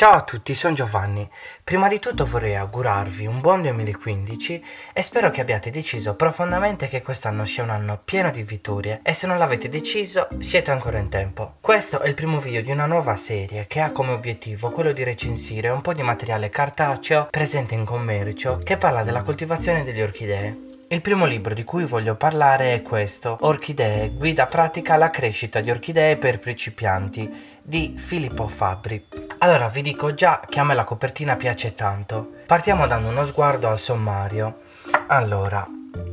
Ciao a tutti, sono Giovanni. Prima di tutto vorrei augurarvi un buon 2015 e spero che abbiate deciso profondamente che quest'anno sia un anno pieno di vittorie e se non l'avete deciso siete ancora in tempo. Questo è il primo video di una nuova serie che ha come obiettivo quello di recensire un po' di materiale cartaceo presente in commercio che parla della coltivazione delle orchidee. Il primo libro di cui voglio parlare è questo, Orchidee, guida pratica alla crescita di orchidee per principianti, di Filippo Fabri. Allora vi dico già che a me la copertina piace tanto. Partiamo dando uno sguardo al sommario. Allora,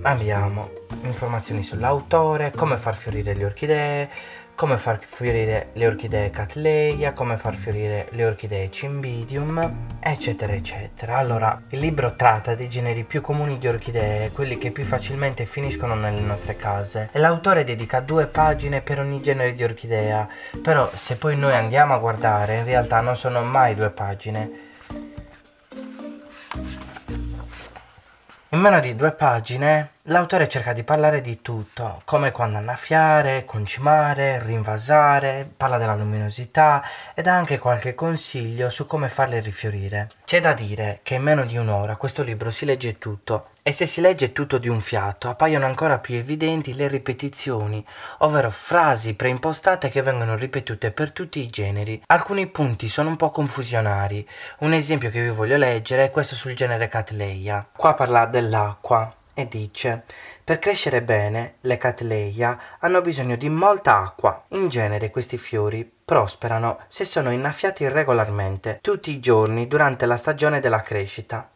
abbiamo informazioni sull'autore, come far fiorire le orchidee, come far fiorire le orchidee Cattleya, come far fiorire le orchidee Cymbidium, eccetera eccetera. Allora, il libro tratta dei generi più comuni di orchidee, quelli che più facilmente finiscono nelle nostre case, e l'autore dedica due pagine per ogni genere di orchidea, però se poi noi andiamo a guardare, in realtà non sono mai due pagine. In meno di due pagine L'autore cerca di parlare di tutto, come quando annaffiare, concimare, rinvasare, parla della luminosità e dà anche qualche consiglio su come farle rifiorire. C'è da dire che in meno di un'ora questo libro si legge tutto e se si legge tutto di un fiato appaiono ancora più evidenti le ripetizioni, ovvero frasi preimpostate che vengono ripetute per tutti i generi. Alcuni punti sono un po' confusionari. Un esempio che vi voglio leggere è questo sul genere Cattleya. Qua parla dell'acqua e dice per crescere bene le Cattleya hanno bisogno di molta acqua. In genere questi fiori prosperano se sono innaffiati regolarmente, tutti i giorni durante la stagione della crescita.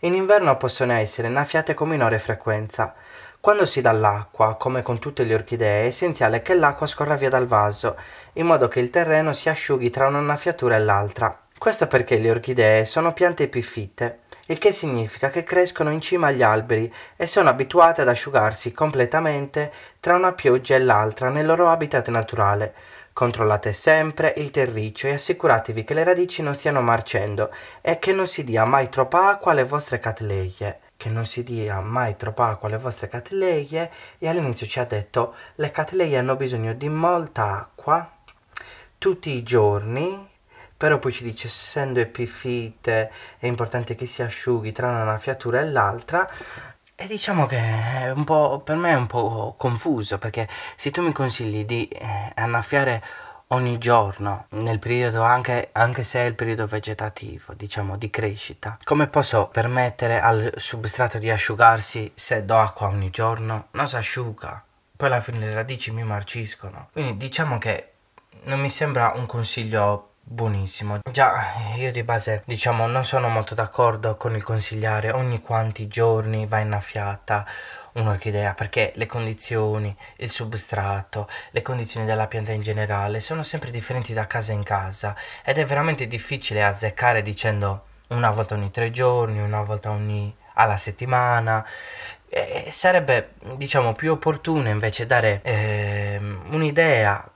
In inverno possono essere innaffiate con minore frequenza. Quando si dà l'acqua, come con tutte le orchidee, è essenziale che l'acqua scorra via dal vaso, in modo che il terreno si asciughi tra un'annaffiatura e l'altra. Questo perché le orchidee sono piante epifitte il che significa che crescono in cima agli alberi e sono abituate ad asciugarsi completamente tra una pioggia e l'altra nel loro habitat naturale. Controllate sempre il terriccio e assicuratevi che le radici non stiano marcendo e che non si dia mai troppa acqua alle vostre catleie. Che non si dia mai troppa acqua alle vostre catleie e all'inizio ci ha detto le catleie hanno bisogno di molta acqua tutti i giorni però poi ci dice essendo epifite è importante che si asciughi tra una fiatura e l'altra. E diciamo che è un po', per me è un po' confuso perché se tu mi consigli di eh, annaffiare ogni giorno nel periodo anche, anche, se è il periodo vegetativo diciamo di crescita come posso permettere al substrato di asciugarsi se do acqua ogni giorno? Non si asciuga poi alla fine le radici mi marciscono. Quindi diciamo che non mi sembra un consiglio Buonissimo. Già, io di base, diciamo, non sono molto d'accordo con il consigliare ogni quanti giorni va innaffiata un'orchidea perché le condizioni, il substrato, le condizioni della pianta in generale sono sempre differenti da casa in casa ed è veramente difficile azzeccare dicendo una volta ogni tre giorni, una volta ogni alla settimana. E sarebbe, diciamo, più opportuno invece dare eh, un'idea,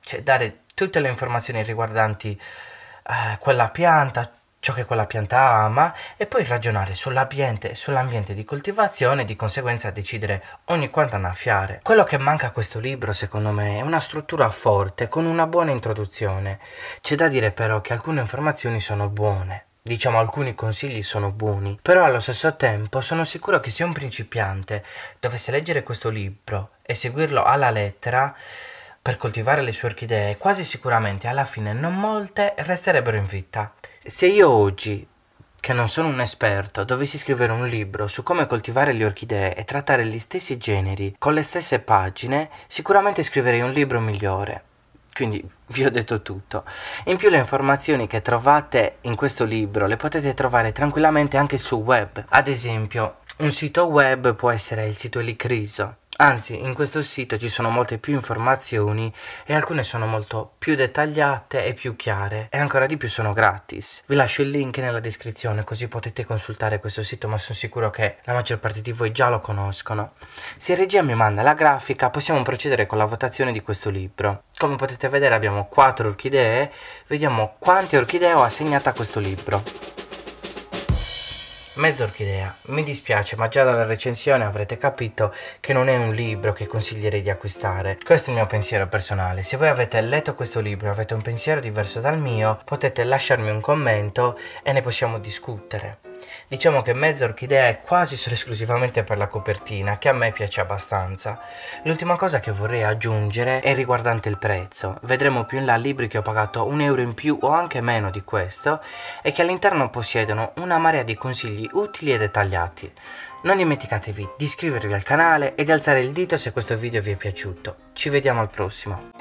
cioè dare tutte le informazioni riguardanti eh, quella pianta, ciò che quella pianta ama e poi ragionare sull'ambiente, sull'ambiente di coltivazione e di conseguenza decidere ogni quanto annaffiare. Quello che manca a questo libro secondo me è una struttura forte con una buona introduzione. C'è da dire però che alcune informazioni sono buone. Diciamo alcuni consigli sono buoni, però allo stesso tempo sono sicuro che se un principiante dovesse leggere questo libro e seguirlo alla lettera, per coltivare le sue orchidee, quasi sicuramente alla fine non molte resterebbero in vita. Se io oggi, che non sono un esperto, dovessi scrivere un libro su come coltivare le orchidee e trattare gli stessi generi con le stesse pagine, sicuramente scriverei un libro migliore. Quindi vi ho detto tutto. In più le informazioni che trovate in questo libro le potete trovare tranquillamente anche sul web. Ad esempio, un sito web può essere il sito Elicriso, Anzi, in questo sito ci sono molte più informazioni e alcune sono molto più dettagliate e più chiare e ancora di più sono gratis. Vi lascio il link nella descrizione così potete consultare questo sito ma sono sicuro che la maggior parte di voi già lo conoscono. Se regia mi manda la grafica possiamo procedere con la votazione di questo libro. Come potete vedere abbiamo 4 orchidee, vediamo quante orchidee ho assegnato a questo libro. Mezza orchidea, mi dispiace ma già dalla recensione avrete capito che non è un libro che consiglierei di acquistare. Questo è il mio pensiero personale, se voi avete letto questo libro e avete un pensiero diverso dal mio potete lasciarmi un commento e ne possiamo discutere. Diciamo che Mezza Orchidea è quasi solo esclusivamente per la copertina, che a me piace abbastanza. L'ultima cosa che vorrei aggiungere è riguardante il prezzo. Vedremo più in là libri che ho pagato un euro in più o anche meno di questo e che all'interno possiedono una marea di consigli utili e dettagliati. Non dimenticatevi di iscrivervi al canale e di alzare il dito se questo video vi è piaciuto. Ci vediamo al prossimo.